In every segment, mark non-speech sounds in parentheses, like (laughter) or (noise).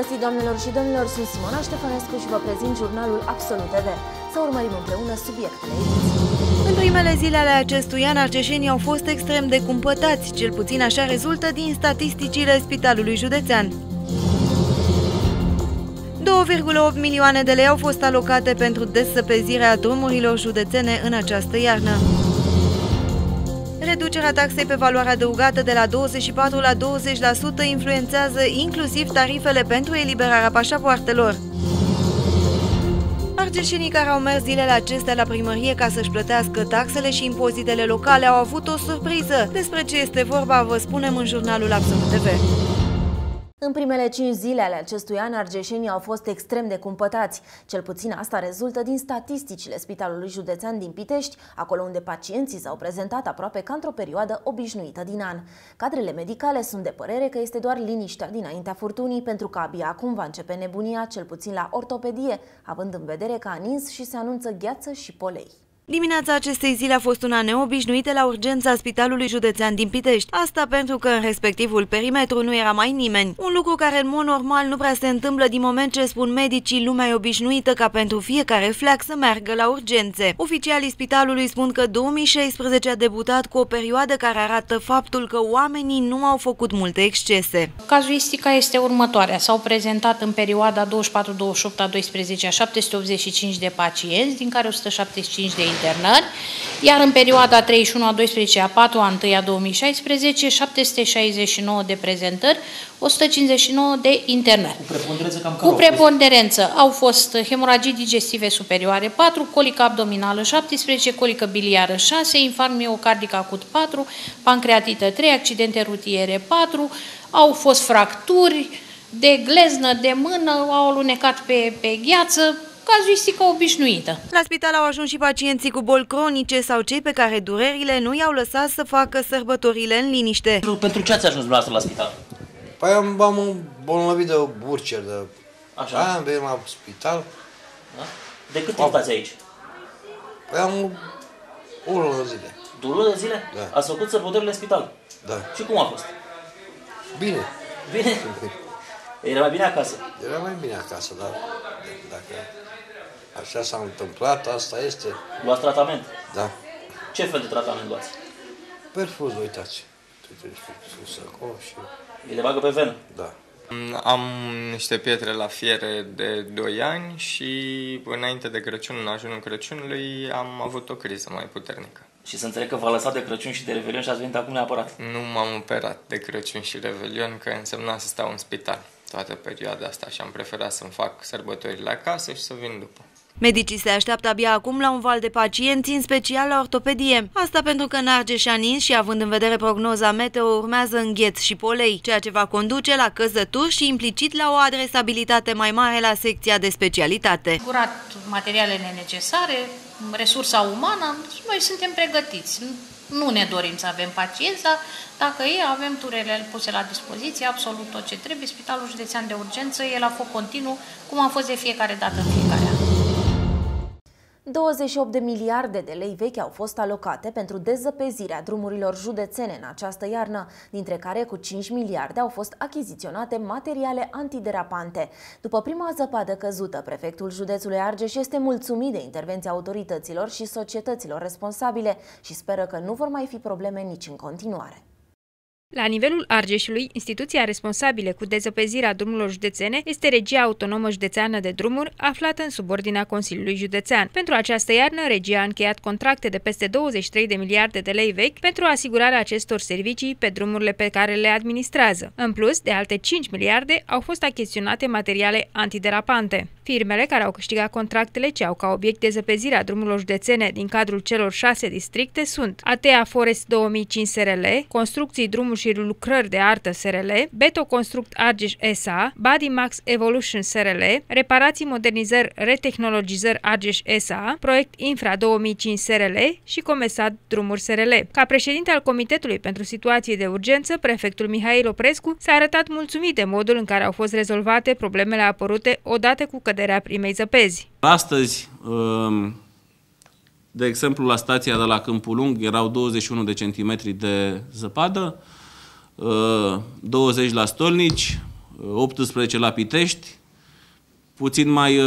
găsit, doamnelor și domnilor, sunt Simona Ștefănescu și vă prezint jurnalul Absolut TV. Să urmărim împreună subiectele În primele zile ale acestui an, arceșenii au fost extrem de cumpătați, cel puțin așa rezultă din statisticile Spitalului Județean. 2,8 milioane de lei au fost alocate pentru desăpezirea drumurilor județene în această iarnă. Reducerea taxei pe valoare adăugată de la 24 la 20% influențează inclusiv tarifele pentru eliberarea pașapoartelor. Argeșenii care au mers zilele acestea la primărie ca să-și plătească taxele și impozitele locale au avut o surpriză. Despre ce este vorba vă spunem în jurnalul Absolut TV. În primele cinci zile ale acestui an, argeșenii au fost extrem de cumpătați. Cel puțin asta rezultă din statisticile Spitalului Județean din Pitești, acolo unde pacienții s-au prezentat aproape ca într-o perioadă obișnuită din an. Cadrele medicale sunt de părere că este doar liniștea dinaintea furtunii, pentru că abia acum va începe nebunia, cel puțin la ortopedie, având în vedere că a nins și se anunță gheață și polei. Dimineața acestei zile a fost una neobișnuită la urgența Spitalului Județean din Pitești. Asta pentru că în respectivul perimetru nu era mai nimeni. Un lucru care în mod normal nu prea se întâmplă din moment ce spun medicii lumea e obișnuită ca pentru fiecare fleac să meargă la urgențe. Oficialii spitalului spun că 2016 a debutat cu o perioadă care arată faptul că oamenii nu au făcut multe excese. Cazuistica este următoarea. S-au prezentat în perioada 24-28 a 12 a 785 de pacienți, din care 175 de internări, iar în perioada 31 a 12 a 4 a 1 a 2016, 769 de prezentări, 159 de internări. Cu preponderență cam Cu preponderență au fost hemoragii digestive superioare 4, colică abdominală 17, colică biliară 6, infarct miocardic acut 4, pancreatită 3, accidente rutiere 4, au fost fracturi de gleznă, de mână, au alunecat pe, pe gheață, cazuistică obișnuită. La spital au ajuns și pacienții cu boli cronice sau cei pe care durerile nu i-au lăsat să facă sărbătorile în liniște. Pentru ce ați ajuns dumneavoastră la spital? Păi am, am bolnăvit de burcer, de... Așa. Aia am venit la spital. Da? De cât timp stați aici? Păi am o lună de zile. Două luni de zile? Da. Ați făcut sărbătorile în spital? Da. Și cum a fost? Bine. Bine? Era mai bine acasă? Era mai bine acasă, dar dacă așa s-a întâmplat, asta este. Luați tratament? Da. Ce fel de tratament luați? Perfuz, uitați. Sus acolo și... E le bagă pe venă? Da. Am niște pietre la fiere de 2 ani și înainte de Crăciun, în ajunul Crăciunului, am avut o criză mai puternică. Și să înțeleg că v-a lăsat de Crăciun și de Revelion și ați venit acum neapărat. Nu m-am operat de Crăciun și Revelion, că însemna să stau în spital toată perioada asta și am preferat să-mi fac sărbătorile acasă și să vin după. Medicii se așteaptă abia acum la un val de pacienți, în special la ortopedie. Asta pentru că în Argeș și Anins și având în vedere prognoza meteo urmează îngheț și polei, ceea ce va conduce la căzături și implicit la o adresabilitate mai mare la secția de specialitate. Curat materialele necesare, resursa umană și noi suntem pregătiți. Nu ne dorim să avem paciența, dacă e, avem turele puse la dispoziție, absolut tot ce trebuie. Spitalul Județean de Urgență e la foc continuu, cum a fost de fiecare dată în fiecare an. 28 de miliarde de lei vechi au fost alocate pentru dezăpezirea drumurilor județene în această iarnă, dintre care cu 5 miliarde au fost achiziționate materiale antiderapante. După prima zăpadă căzută, prefectul județului Argeș este mulțumit de intervenția autorităților și societăților responsabile și speră că nu vor mai fi probleme nici în continuare. La nivelul Argeșului, instituția responsabilă cu dezăpezirea drumurilor județene este Regia Autonomă Județeană de Drumuri, aflată în subordinea Consiliului Județean. Pentru această iarnă, regia a încheiat contracte de peste 23 de miliarde de lei vechi pentru asigurarea acestor servicii pe drumurile pe care le administrează. În plus, de alte 5 miliarde au fost achiziționate materiale antiderapante. Firmele care au câștigat contractele ce au ca obiect dezăpezirea drumurilor județene din cadrul celor șase districte sunt Atea Forest 2005 SRL, Construcții Drumuri și lucrări de artă SRL, Beto Construct Argeș SA, Body Max Evolution SRL, Reparații, modernizări, retehnologizări Argeș SA, Proiect Infra 2005 SRL și Comesat Drumuri SRL. Ca președinte al Comitetului pentru Situații de Urgență, prefectul Mihail Oprescu s-a arătat mulțumit de modul în care au fost rezolvate problemele apărute odată cu căderea primei zăpezi. Astăzi, um, de exemplu, la stația de la Câmpul Lung erau 21 de centimetri de zăpadă, 20 uh, la Stolnici, 18 la Pitești, puțin mai,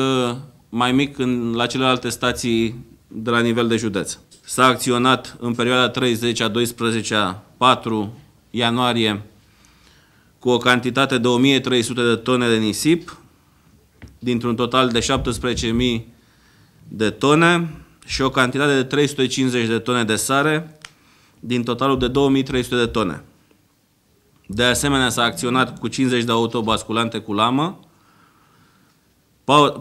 mai mic în, la celelalte stații de la nivel de județ. S-a acționat în perioada 30 a 12 a 4 ianuarie cu o cantitate de 1300 de tone de nisip, dintr-un total de 17.000 de tone și o cantitate de 350 de tone de sare, din totalul de 2300 de tone. De asemenea, s-a acționat cu 50 de autobasculante cu lamă,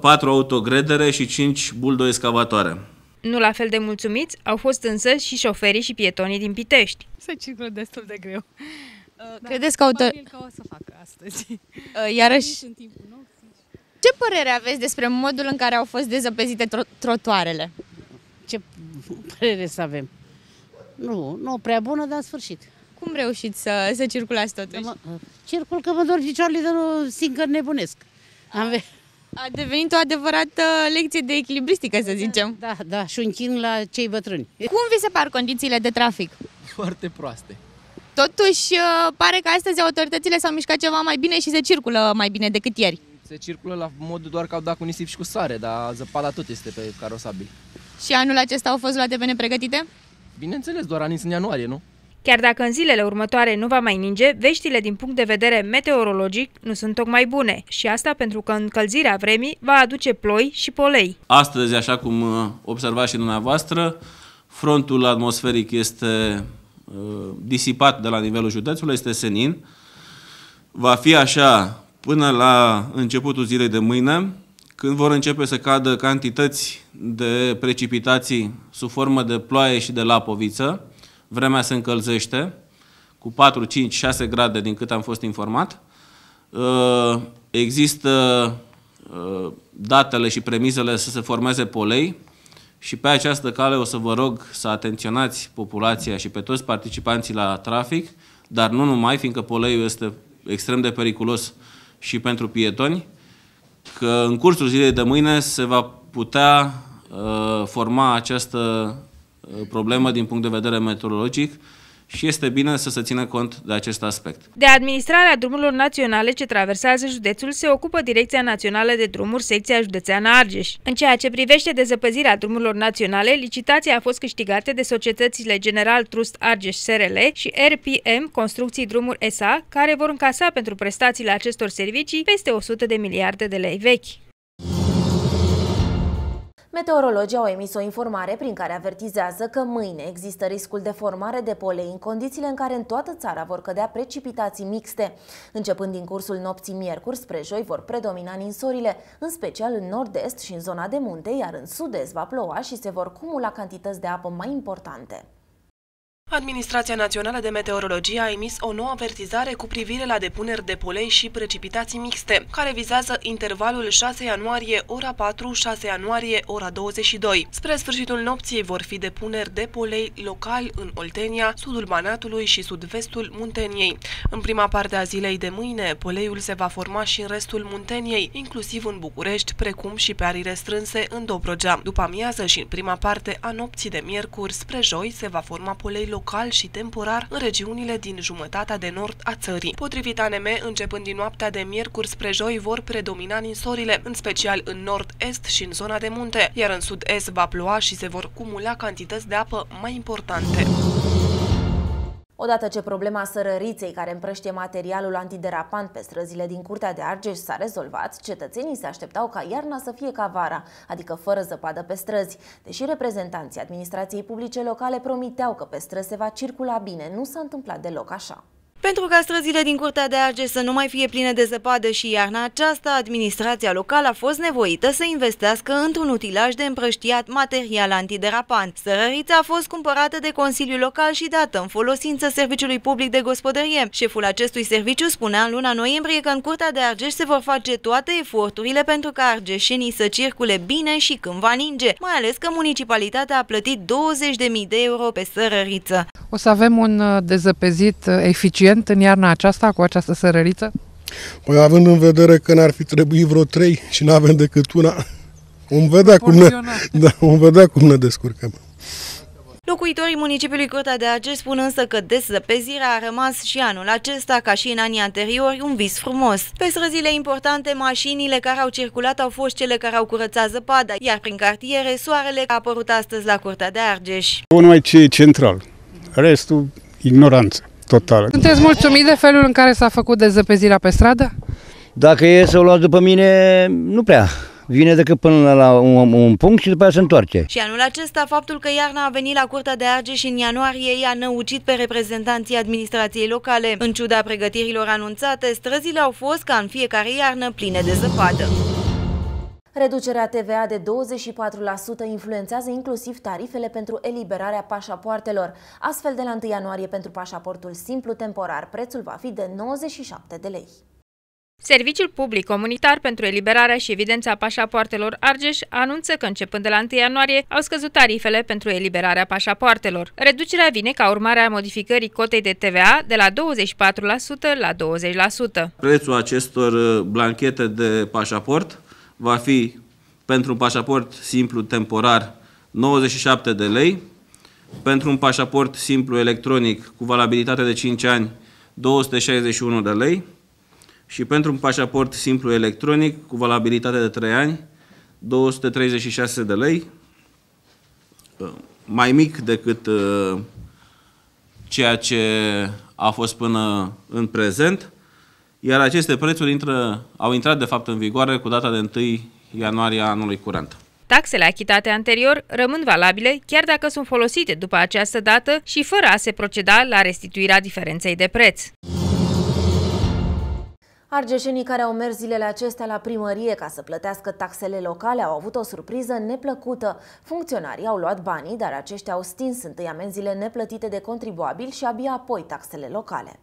4 autogredere și 5 buldo excavatoare. Nu la fel de mulțumiți au fost însă și șoferii și pietonii din Pitești. Se circulă destul de greu. Da, Credeți că auto... că o să facă astăzi. Uh, (laughs) iarăși... Ce părere aveți despre modul în care au fost dezăpezite tro- trotuarele? Ce părere să avem? Nu, nu prea bună, dar în sfârșit. Cum reușiți să, să circulați totuși? Mă, circul că mă dor picioarele de o singur nebunesc. Am ve- A devenit o adevărată lecție de echilibristică, să zicem. da, da, și un chin la cei bătrâni. Cum vi se par condițiile de trafic? Foarte proaste. Totuși, uh, pare că astăzi autoritățile s-au mișcat ceva mai bine și se circulă mai bine decât ieri. Se circulă la modul doar că au dat cu nisip și cu sare, dar zăpada tot este pe carosabil. Și anul acesta au fost luate pe nepregătite? Bineînțeles, doar a nins în ianuarie, nu? Chiar dacă în zilele următoare nu va mai ninge, veștile din punct de vedere meteorologic nu sunt tocmai bune. Și asta pentru că încălzirea vremii va aduce ploi și polei. Astăzi, așa cum uh, observați și dumneavoastră, frontul atmosferic este uh, disipat de la nivelul județului, este senin. Va fi așa până la începutul zilei de mâine, când vor începe să cadă cantități de precipitații sub formă de ploaie și de lapoviță, vremea se încălzește cu 4, 5, 6 grade din cât am fost informat. Uh, există uh, datele și premizele să se formeze polei și pe această cale o să vă rog să atenționați populația și pe toți participanții la trafic, dar nu numai, fiindcă poleiul este extrem de periculos și pentru pietoni, că în cursul zilei de mâine se va putea uh, forma această uh, problemă din punct de vedere meteorologic și este bine să se țină cont de acest aspect. De administrarea drumurilor naționale ce traversează județul se ocupă Direcția Națională de Drumuri, secția județeană Argeș. În ceea ce privește dezăpăzirea drumurilor naționale, licitația a fost câștigată de societățile General Trust Argeș SRL și RPM Construcții Drumuri SA, care vor încasa pentru prestațiile acestor servicii peste 100 de miliarde de lei vechi. Meteorologii au emis o informare prin care avertizează că mâine există riscul de formare de polei în condițiile în care în toată țara vor cădea precipitații mixte. Începând din cursul nopții miercuri spre joi vor predomina ninsorile, în special în nord-est și în zona de munte, iar în sud-est va ploua și se vor cumula cantități de apă mai importante. Administrația Națională de Meteorologie a emis o nouă avertizare cu privire la depuneri de polei și precipitații mixte, care vizează intervalul 6 ianuarie ora 4, 6 ianuarie ora 22. Spre sfârșitul nopții vor fi depuneri de polei local în Oltenia, sudul Banatului și sud-vestul Munteniei. În prima parte a zilei de mâine, poleiul se va forma și în restul Munteniei, inclusiv în București, precum și pe arii restrânse în Dobrogea. După amiază și în prima parte a nopții de miercuri spre joi se va forma polei local local și temporar în regiunile din jumătatea de nord a țării. Potrivit ANM, începând din noaptea de miercuri spre joi vor predomina ninsorile, în special în nord-est și în zona de munte, iar în sud-est va ploua și se vor cumula cantități de apă mai importante. Odată ce problema sărăriței care împrăștie materialul antiderapant pe străzile din Curtea de Argeș s-a rezolvat, cetățenii se așteptau ca iarna să fie ca vara, adică fără zăpadă pe străzi. Deși reprezentanții administrației publice locale promiteau că pe străzi se va circula bine, nu s-a întâmplat deloc așa. Pentru ca străzile din Curtea de Argeș să nu mai fie pline de zăpadă și iarna aceasta, administrația locală a fost nevoită să investească într-un utilaj de împrăștiat material antiderapant. Sărărița a fost cumpărată de Consiliul Local și dată în folosință Serviciului Public de Gospodărie. Șeful acestui serviciu spunea în luna noiembrie că în Curtea de Argeș se vor face toate eforturile pentru ca argeșenii să circule bine și când va ninge, mai ales că municipalitatea a plătit 20.000 de euro pe sărăriță. O să avem un uh, dezăpezit uh, eficient în iarna aceasta cu această sărăriță? Păi având în vedere că n-ar fi trebuit vreo trei și nu avem decât una, vom vedea, cum ne, (laughs) da, vom vedea cum ne descurcăm. Locuitorii municipiului Curtea de Argeș spun însă că dezăpezirea a rămas și anul acesta, ca și în anii anteriori, un vis frumos. Pe străzile importante, mașinile care au circulat au fost cele care au curățat zăpada, iar prin cartiere, soarele a apărut astăzi la Curtea de Argeș. Numai ce e central, restul ignoranță totală. Sunteți mulțumit de felul în care s-a făcut dezăpezirea pe stradă? Dacă e să o luați după mine, nu prea. Vine decât până la un, un punct și după aceea se întoarce. Și anul acesta, faptul că iarna a venit la Curtea de Argeș în ianuarie i-a năucit pe reprezentanții administrației locale. În ciuda pregătirilor anunțate, străzile au fost, ca în fiecare iarnă, pline de zăpadă. Reducerea TVA de 24% influențează inclusiv tarifele pentru eliberarea pașapoartelor. Astfel, de la 1 ianuarie pentru pașaportul simplu temporar, prețul va fi de 97 de lei. Serviciul Public Comunitar pentru Eliberarea și Evidența Pașapoartelor Argeș anunță că începând de la 1 ianuarie au scăzut tarifele pentru eliberarea pașapoartelor. Reducerea vine ca urmare a modificării cotei de TVA de la 24% la 20%. Prețul acestor uh, blanchete de pașaport va fi pentru un pașaport simplu temporar 97 de lei, pentru un pașaport simplu electronic cu valabilitate de 5 ani 261 de lei, și pentru un pașaport simplu electronic cu valabilitate de 3 ani, 236 de lei, uh, mai mic decât uh, ceea ce a fost până în prezent, iar aceste prețuri intră, au intrat de fapt în vigoare cu data de 1 ianuarie anului curent. Taxele achitate anterior rămân valabile chiar dacă sunt folosite după această dată și fără a se proceda la restituirea diferenței de preț. Argeșenii care au mers zilele acestea la primărie ca să plătească taxele locale au avut o surpriză neplăcută. Funcționarii au luat banii, dar aceștia au stins întâi amenziile neplătite de contribuabil și abia apoi taxele locale.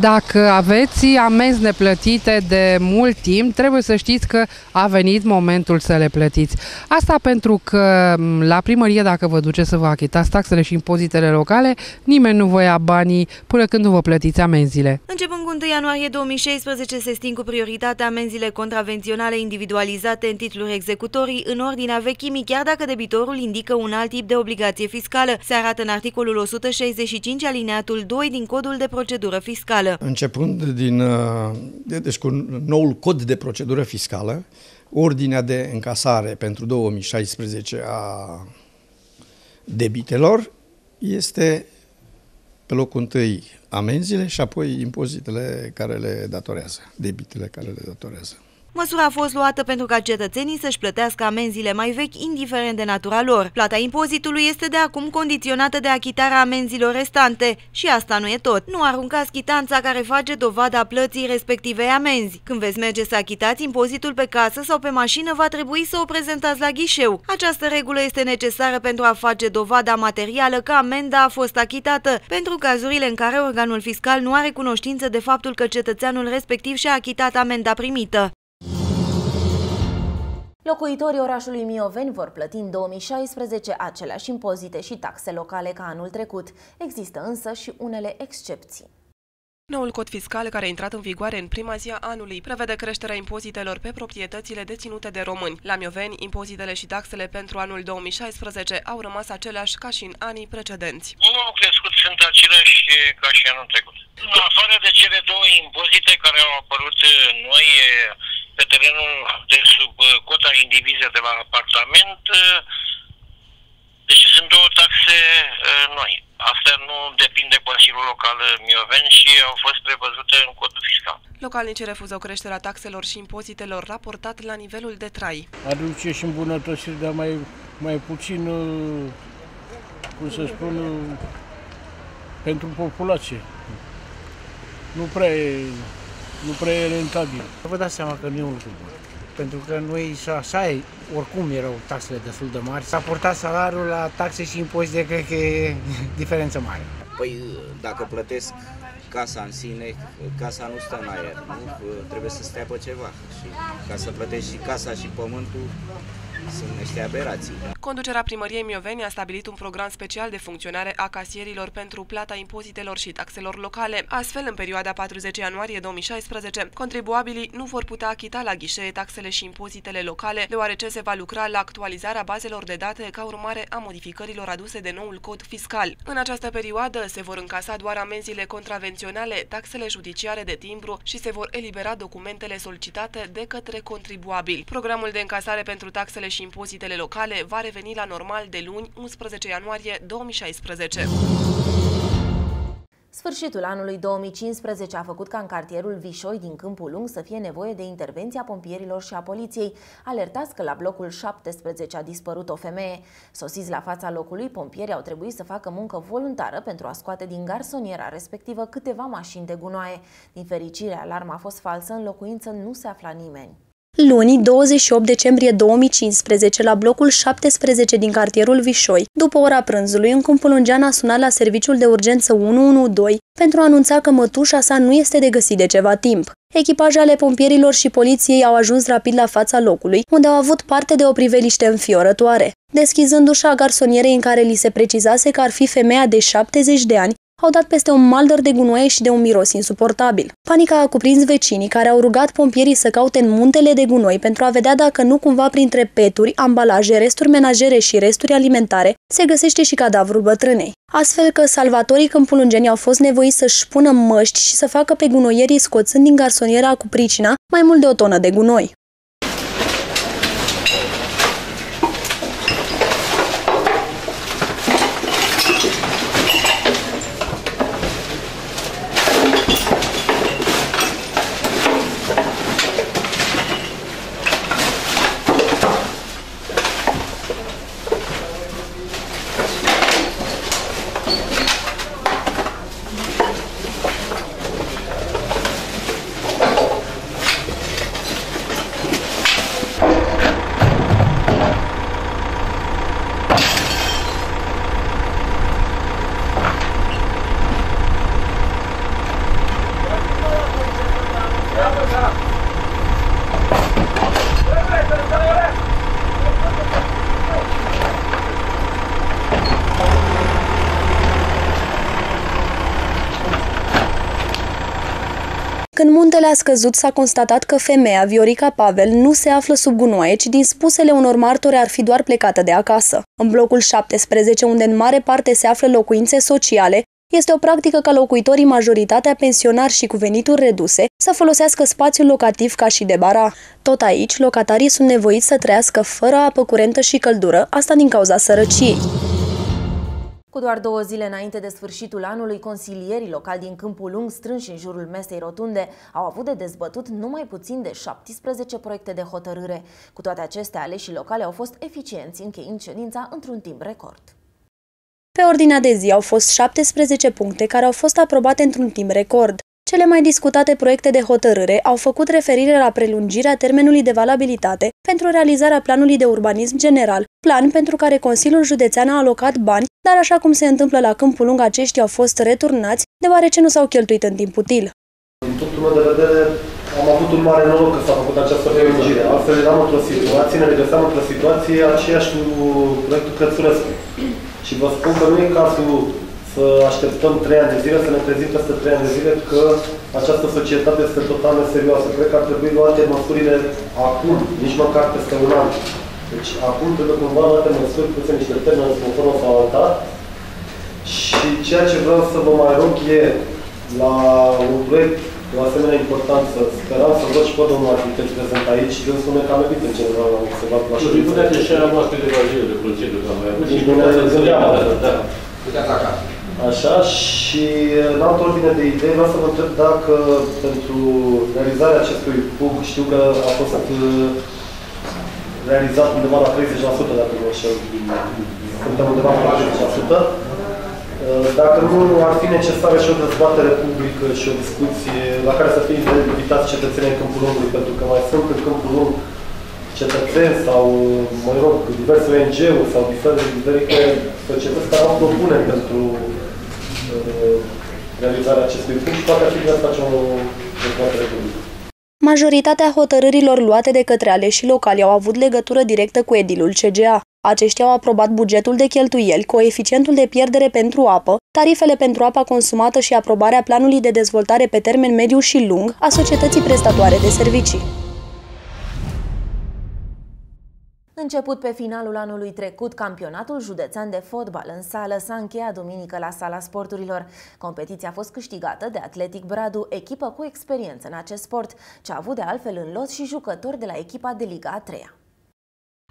Dacă aveți amenzi neplătite de mult timp, trebuie să știți că a venit momentul să le plătiți. Asta pentru că la primărie, dacă vă duceți să vă achitați taxele și impozitele locale, nimeni nu vă ia banii până când nu vă plătiți amenziile. Începând cu 1 ianuarie 2016 se sting cu prioritate amenziile contravenționale individualizate în titluri executorii în ordinea vechimii, chiar dacă debitorul indică un alt tip de obligație fiscală. Se arată în articolul 165 alineatul 2 din Codul de Procedură Fiscală fiscală. Începând din, uh, deci cu noul cod de procedură fiscală, ordinea de încasare pentru 2016 a debitelor este pe locul întâi amenziile și apoi impozitele care le datorează, debitele care le datorează. Măsura a fost luată pentru ca cetățenii să-și plătească amenziile mai vechi, indiferent de natura lor. Plata impozitului este de acum condiționată de achitarea amenzilor restante și asta nu e tot. Nu aruncați chitanța care face dovada plății respectivei amenzi. Când veți merge să achitați impozitul pe casă sau pe mașină, va trebui să o prezentați la ghișeu. Această regulă este necesară pentru a face dovada materială că amenda a fost achitată, pentru cazurile în care organul fiscal nu are cunoștință de faptul că cetățeanul respectiv și-a achitat amenda primită. Locuitorii orașului Mioveni vor plăti în 2016 aceleași impozite și taxe locale ca anul trecut. Există însă și unele excepții. Noul cod fiscal, care a intrat în vigoare în prima zi a anului, prevede creșterea impozitelor pe proprietățile deținute de români. La Mioveni, impozitele și taxele pentru anul 2016 au rămas aceleași ca și în anii precedenți. Nu au crescut, sunt aceleași ca și anul trecut. În afară de cele două impozite care au apărut noi pe terenul de sub uh, cota indiviză de la apartament, uh, deci sunt două taxe uh, noi. Astea nu depind de Consiliul Local Mioveni și au fost prevăzute în codul fiscal. Localnicii refuză o creștere a taxelor și impozitelor raportat la nivelul de trai. Aduce și îmbunătățiri, dar mai, mai puțin, cum să spun, pentru populație. Nu prea e nu prea e rentabil. Vă dați seama că nu e un lucru bun. Pentru că noi și așa, oricum erau taxele destul de mari. S-a portat salariul la taxe și impozite, cred că e diferență mare. Păi dacă plătesc casa în sine, casa nu stă în aer, nu? Trebuie să stea pe ceva. Și ca să plătești și casa și pământul, sunt niște aberații. Conducerea primăriei Mioveni a stabilit un program special de funcționare a casierilor pentru plata impozitelor și taxelor locale. Astfel, în perioada 40 ianuarie 2016, contribuabilii nu vor putea achita la ghișee taxele și impozitele locale, deoarece se va lucra la actualizarea bazelor de date ca urmare a modificărilor aduse de noul cod fiscal. În această perioadă se vor încasa doar amenziile contravenționale, taxele judiciare de timbru și se vor elibera documentele solicitate de către contribuabili. Programul de încasare pentru taxele și impozitele locale va reveni la normal de luni, 11 ianuarie 2016. Sfârșitul anului 2015 a făcut ca în cartierul Vișoi din Câmpul Lung să fie nevoie de intervenția pompierilor și a poliției. Alertați că la blocul 17 a dispărut o femeie. Sosiți la fața locului, pompierii au trebuit să facă muncă voluntară pentru a scoate din garsoniera respectivă câteva mașini de gunoaie. Din fericire, alarma a fost falsă, în locuință nu se afla nimeni. Luni, 28 decembrie 2015, la blocul 17 din cartierul Vișoi, după ora prânzului, un Câmpulungean a sunat la serviciul de urgență 112 pentru a anunța că mătușa sa nu este de găsit de ceva timp. Echipajele pompierilor și poliției au ajuns rapid la fața locului, unde au avut parte de o priveliște înfiorătoare. Deschizând ușa garsonierei în care li se precizase că ar fi femeia de 70 de ani, au dat peste un maldăr de gunoaie și de un miros insuportabil. Panica a cuprins vecinii care au rugat pompierii să caute în muntele de gunoi pentru a vedea dacă nu cumva printre peturi, ambalaje, resturi menajere și resturi alimentare se găsește și cadavrul bătrânei. Astfel că salvatorii câmpulungeni au fost nevoiți să-și pună măști și să facă pe gunoierii scoțând din garsoniera cu pricina mai mult de o tonă de gunoi. A scăzut, s-a constatat că femeia, Viorica Pavel, nu se află sub gunoaie, ci din spusele unor martori ar fi doar plecată de acasă. În blocul 17, unde în mare parte se află locuințe sociale, este o practică ca locuitorii majoritatea pensionari și cu venituri reduse să folosească spațiul locativ ca și de bara. Tot aici, locatarii sunt nevoiți să trăiască fără apă curentă și căldură, asta din cauza sărăciei. Cu doar două zile înainte de sfârșitul anului, consilierii locali din Câmpul Lung, strânși în jurul mesei rotunde, au avut de dezbătut numai puțin de 17 proiecte de hotărâre. Cu toate acestea, aleșii locale au fost eficienți, încheind ședința într-un timp record. Pe ordinea de zi au fost 17 puncte care au fost aprobate într-un timp record. Cele mai discutate proiecte de hotărâre au făcut referire la prelungirea termenului de valabilitate pentru realizarea planului de urbanism general, plan pentru care Consiliul Județean a alocat bani, dar așa cum se întâmplă la Câmpul Lung, aceștia au fost returnați, deoarece nu s-au cheltuit în timp util. Din punctul meu de vedere, am avut un mare noroc că s-a făcut această prelungire. Altfel eram într-o situație, ne regăseam într-o situație aceeași cu proiectul Cățurescu. Și vă spun că nu e cazul să așteptăm trei ani de zile, să ne trezim peste trei ani de zile că această societate este total neserioasă. Cred că ar trebui luate măsurile acum, nici măcar peste un an. Deci acum trebuie cumva luate măsuri, puse niște termeni într-o formă sau alta. Și ceea ce vreau să vă mai rog e la un proiect de o asemenea importanță, speram să văd și pe domnul arhitect prezent aici, dânsul spune că am evit în general la observat la ședință. Nu puteți și la voastră de zile de procedură, că am mai avut. Nici nu ne gândeam Da. Puteți acasă. Așa, și în altă ordine de idei vreau să vă întreb dacă pentru realizarea acestui PUG, știu că a fost uh, realizat undeva la 30%, dacă nu așa, suntem undeva la 30%. Uh, Dacă nu ar fi necesară și o dezbatere publică și o discuție la care să fie invitați cetățenii în Câmpul Lungului, pentru că mai sunt în Câmpul Lung cetățeni sau, mă rog, diverse ONG-uri sau diferite societăți care au propuneri pentru uh, realizarea acestui punct și poate ar fi bine să facem o dezbatere publică. Majoritatea hotărârilor luate de către aleșii locali au avut legătură directă cu edilul CGA. Aceștia au aprobat bugetul de cheltuieli, coeficientul de pierdere pentru apă, tarifele pentru apa consumată și aprobarea planului de dezvoltare pe termen mediu și lung a societății prestatoare de servicii. Început pe finalul anului trecut, campionatul județean de fotbal în sală s-a încheiat duminică la Sala Sporturilor. Competiția a fost câștigată de Atletic Bradu, echipă cu experiență în acest sport, ce a avut de altfel în lot și jucători de la echipa de Liga a 3 -a.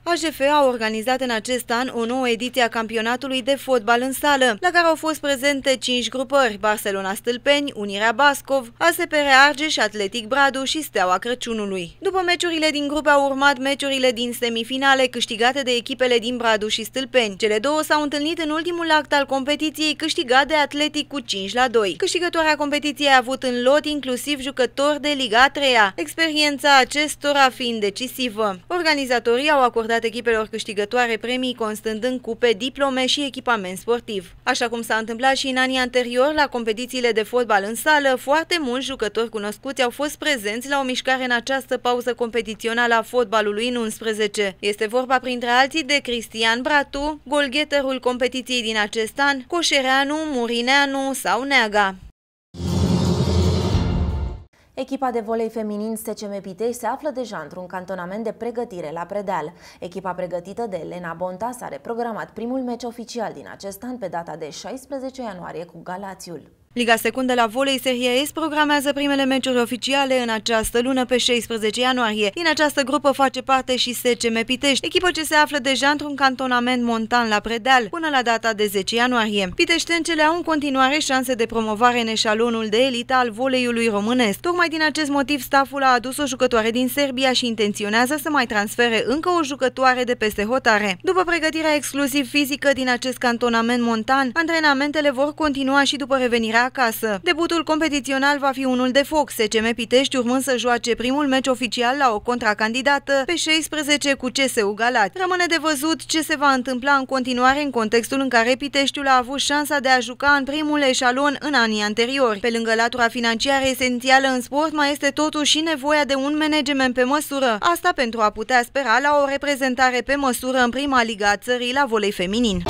AJF a organizat în acest an o nouă ediție a campionatului de fotbal în sală, la care au fost prezente 5 grupări, Barcelona Stâlpeni, Unirea Bascov, ASPR Argeș, Atletic Bradu și Steaua Crăciunului. După meciurile din grupe au urmat meciurile din semifinale câștigate de echipele din Bradu și Stâlpeni. Cele două s-au întâlnit în ultimul act al competiției câștigat de Atletic cu 5 la 2. Câștigătoarea competiției a avut în lot inclusiv jucători de Liga 3 -a, experiența acestora fiind decisivă. Organizatorii au acordat dat echipelor câștigătoare premii constând în cupe, diplome și echipament sportiv. Așa cum s-a întâmplat și în anii anteriori la competițiile de fotbal în sală, foarte mulți jucători cunoscuți au fost prezenți la o mișcare în această pauză competițională a fotbalului în 11. Este vorba printre alții de Cristian Bratu, golgheterul competiției din acest an, Coșereanu, Murineanu sau Neaga. Echipa de volei feminin SCM Pitești se află deja într-un cantonament de pregătire la Predeal. Echipa pregătită de Elena Bontas are programat primul meci oficial din acest an pe data de 16 ianuarie cu Galațiul. Liga Secundă la volei Serie S programează primele meciuri oficiale în această lună pe 16 ianuarie. Din această grupă face parte și SCM Pitești, echipă ce se află deja într-un cantonament montan la Predeal până la data de 10 ianuarie. Piteștencele au în continuare șanse de promovare în eșalonul de elită al voleiului românesc. Tocmai din acest motiv staful a adus o jucătoare din Serbia și intenționează să mai transfere încă o jucătoare de peste hotare. După pregătirea exclusiv fizică din acest cantonament montan, antrenamentele vor continua și după revenirea acasă. Debutul competițional va fi unul de foc, SCM Pitești urmând să joace primul meci oficial la o contracandidată pe 16 cu CSU Galați. Rămâne de văzut ce se va întâmpla în continuare în contextul în care Piteștiul a avut șansa de a juca în primul eșalon în anii anteriori. Pe lângă latura financiară esențială în sport, mai este totuși și nevoia de un management pe măsură. Asta pentru a putea spera la o reprezentare pe măsură în prima liga a țării la volei feminin.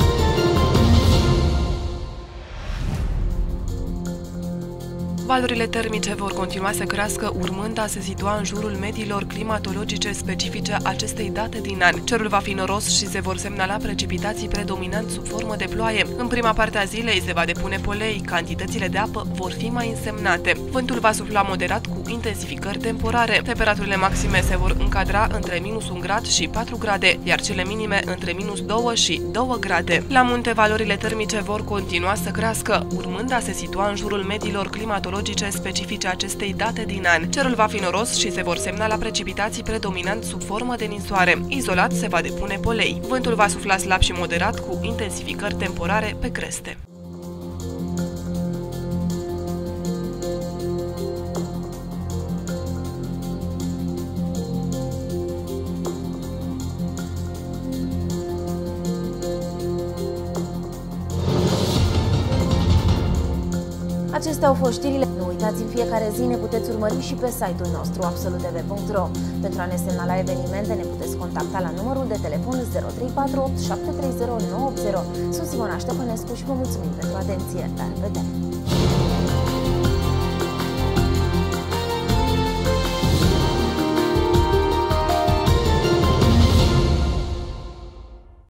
Valorile termice vor continua să crească, urmând a se situa în jurul mediilor climatologice specifice acestei date din an. Cerul va fi noros și se vor semnala precipitații predominant sub formă de ploaie. În prima parte a zilei se va depune polei, cantitățile de apă vor fi mai însemnate. Vântul va sufla moderat cu intensificări temporare. Temperaturile maxime se vor încadra între minus 1 grad și 4 grade, iar cele minime între minus 2 și 2 grade. La munte, valorile termice vor continua să crească, urmând a se situa în jurul mediilor climatologice meteorologice specifice acestei date din an. Cerul va fi noros și se vor semna la precipitații predominant sub formă de ninsoare. Izolat se va depune polei. Vântul va sufla slab și moderat cu intensificări temporare pe creste. Acestea au fost știrile. Nu uitați, în fiecare zi ne puteți urmări și pe site-ul nostru absolutv.ro. Pentru a ne semnala evenimente ne puteți contacta la numărul de telefon 0348 730 980. Sunt Simona Ștefănescu și vă mulțumim pentru atenție. La revedere!